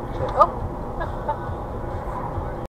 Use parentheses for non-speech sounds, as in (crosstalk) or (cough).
Oh. (laughs)